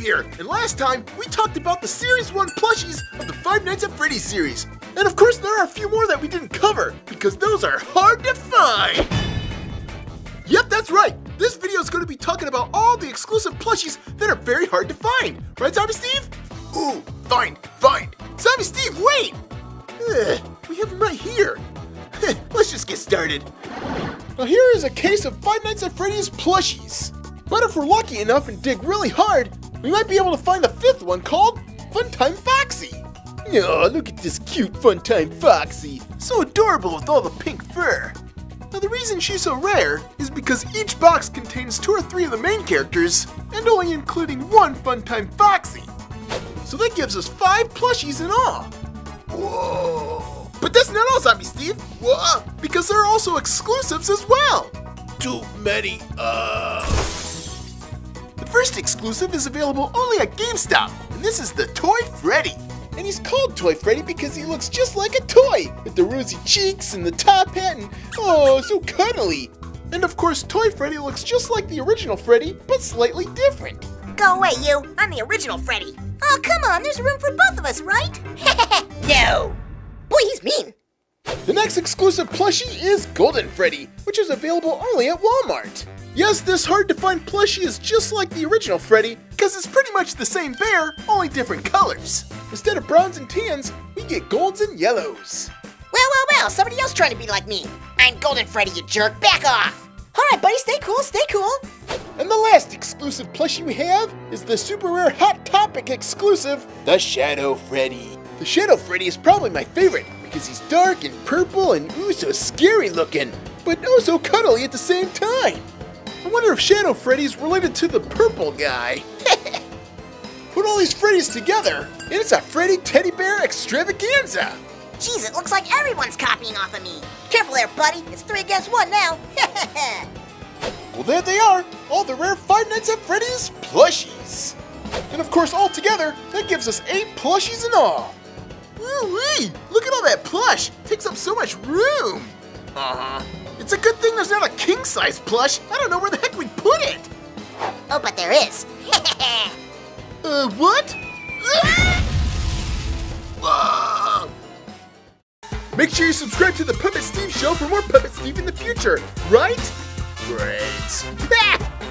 here, and last time we talked about the Series 1 plushies of the Five Nights at Freddy's series. And of course, there are a few more that we didn't cover, because those are hard to find! Yep, that's right! This video is going to be talking about all the exclusive plushies that are very hard to find. Right, Zombie Steve? Ooh, find, find! Zombie Steve, wait! Ugh, we have them right here. Let's just get started. Now here is a case of Five Nights at Freddy's plushies. But if we're lucky enough and dig really hard, we might be able to find the fifth one called Funtime Foxy. Oh, look at this cute Funtime Foxy. So adorable with all the pink fur. Now the reason she's so rare is because each box contains two or three of the main characters, and only including one Funtime Foxy. So that gives us five plushies in all. Whoa. But that's not all, Zombie Steve. Whoa, because there are also exclusives as well. Too many, uh... First exclusive is available only at GameStop, and this is the Toy Freddy. And he's called Toy Freddy because he looks just like a toy, with the rosy cheeks and the top hat and, oh, so cuddly. And of course, Toy Freddy looks just like the original Freddy, but slightly different. Go away, you. I'm the original Freddy. Oh, come on. There's room for both of us, right? no. Boy, he's mean. The next exclusive plushie is Golden Freddy, which is available only at Walmart. Yes, this hard to find plushie is just like the original Freddy, because it's pretty much the same bear, only different colors. Instead of browns and tans, we get golds and yellows. Well, well, well. Somebody else trying to be like me. I'm Golden Freddy, you jerk. Back off. All right, buddy. Stay cool. Stay cool. And the last exclusive plushie we have is the super rare Hot Topic exclusive, the Shadow Freddy. The Shadow Freddy is probably my favorite because he's dark and purple and ooh so scary looking, but oh so cuddly at the same time. I wonder if Shadow Freddy's related to the purple guy. Put all these Freddys together, and it's a Freddy Teddy Bear extravaganza. Jeez, it looks like everyone's copying off of me. Careful there, buddy. It's three against one now. Well, there they are, all the rare Five Nights at Freddy's plushies. And of course, all together, that gives us eight plushies in all. Ooh-wee, look at all that plush. takes up so much room. Uh-huh. It's a good thing there's not a king-size plush. I don't know where the heck we'd put it. oh, but there is. Uh, what? Whoa. Make sure you subscribe to the Puppet Steve Show for more Puppet Steve in the future, right? Great.